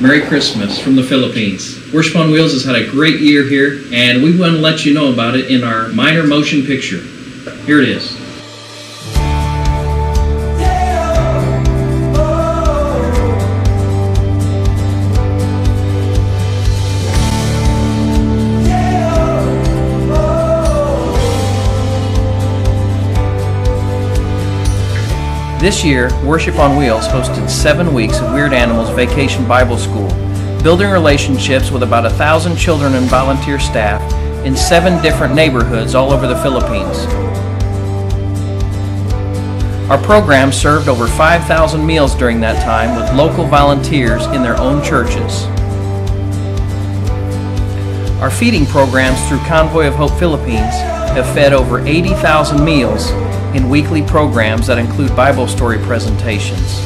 Merry Christmas from the Philippines. Worship on Wheels has had a great year here, and we want to let you know about it in our minor motion picture. Here it is. This year, Worship on Wheels hosted seven weeks of Weird Animals Vacation Bible School, building relationships with about a thousand children and volunteer staff in seven different neighborhoods all over the Philippines. Our program served over 5,000 meals during that time with local volunteers in their own churches. Our feeding programs through Convoy of Hope Philippines have fed over 80,000 meals in weekly programs that include Bible story presentations.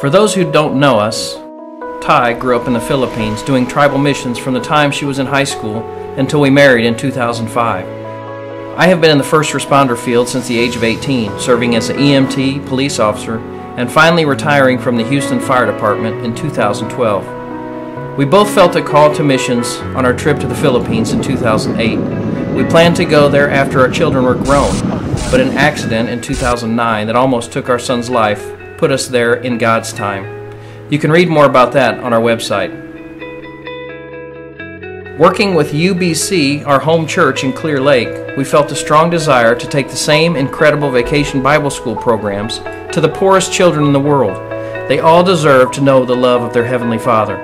For those who don't know us, Ty grew up in the Philippines doing tribal missions from the time she was in high school until we married in 2005. I have been in the first responder field since the age of 18, serving as an EMT, police officer, and finally retiring from the Houston Fire Department in 2012. We both felt a call to missions on our trip to the Philippines in 2008. We planned to go there after our children were grown, but an accident in 2009 that almost took our son's life put us there in God's time. You can read more about that on our website. Working with UBC, our home church in Clear Lake, we felt a strong desire to take the same incredible vacation Bible school programs to the poorest children in the world. They all deserve to know the love of their Heavenly Father.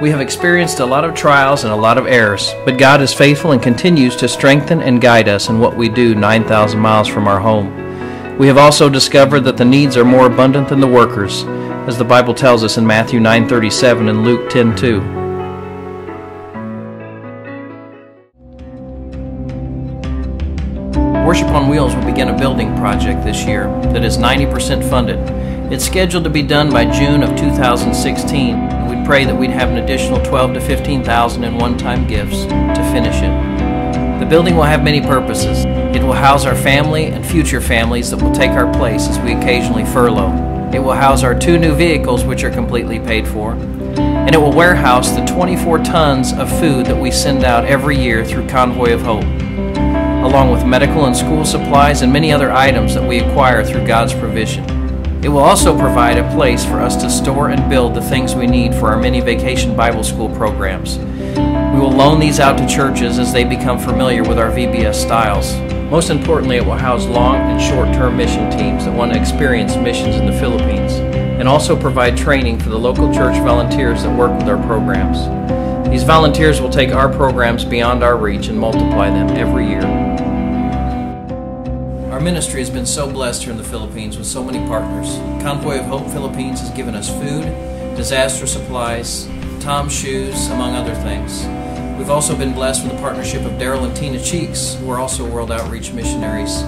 We have experienced a lot of trials and a lot of errors, but God is faithful and continues to strengthen and guide us in what we do 9,000 miles from our home. We have also discovered that the needs are more abundant than the workers, as the Bible tells us in Matthew 9:37 and Luke 10:2. Worship on Wheels will begin a building project this year that is 90% funded. It's scheduled to be done by June of 2016, and we pray that we'd have an additional 12 to 15,000 in one-time gifts to finish it. The building will have many purposes. It will house our family and future families that will take our place as we occasionally furlough. It will house our two new vehicles, which are completely paid for. And it will warehouse the 24 tons of food that we send out every year through Convoy of Hope, along with medical and school supplies and many other items that we acquire through God's provision. It will also provide a place for us to store and build the things we need for our many vacation Bible school programs. We will loan these out to churches as they become familiar with our VBS styles. Most importantly, it will house long and short term mission teams that want to experience missions in the Philippines and also provide training for the local church volunteers that work with our programs. These volunteers will take our programs beyond our reach and multiply them every year. Ministry has been so blessed here in the Philippines with so many partners. Convoy of Hope Philippines has given us food, disaster supplies, TOMS shoes, among other things. We've also been blessed with the partnership of Daryl and Tina Cheeks, who are also World Outreach missionaries.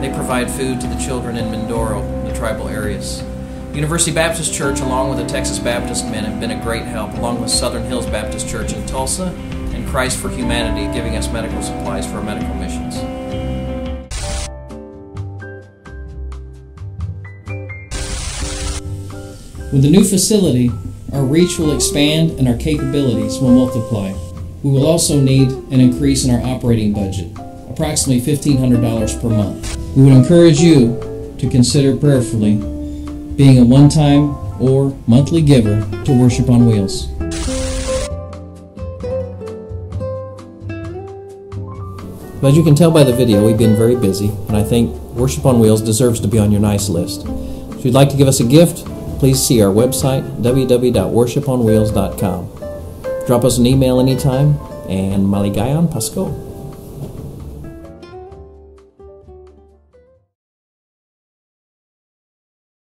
They provide food to the children in Mindoro, the tribal areas. University Baptist Church, along with the Texas Baptist Men, have been a great help, along with Southern Hills Baptist Church in Tulsa and Christ for Humanity, giving us medical supplies for our medical missions. With the new facility, our reach will expand and our capabilities will multiply. We will also need an increase in our operating budget, approximately $1,500 per month. We would encourage you to consider prayerfully being a one time or monthly giver to Worship on Wheels. As you can tell by the video, we've been very busy, and I think Worship on Wheels deserves to be on your nice list. If you'd like to give us a gift, please see our website, www.worshiponwheels.com. Drop us an email anytime, and Maligayang Pasko.